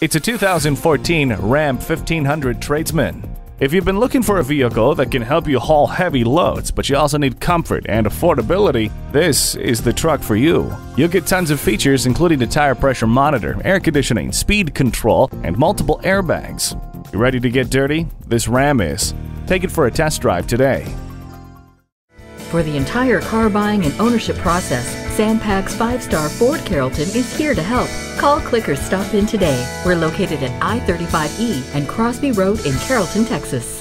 It's a 2014 Ram 1500 Tradesman. If you've been looking for a vehicle that can help you haul heavy loads, but you also need comfort and affordability, this is the truck for you. You'll get tons of features including a tire pressure monitor, air conditioning, speed control, and multiple airbags. You ready to get dirty? This Ram is. Take it for a test drive today. For the entire car buying and ownership process, Sam Pack's 5-star Ford Carrollton is here to help. Call, click, or stop in today. We're located at I-35E and Crosby Road in Carrollton, Texas.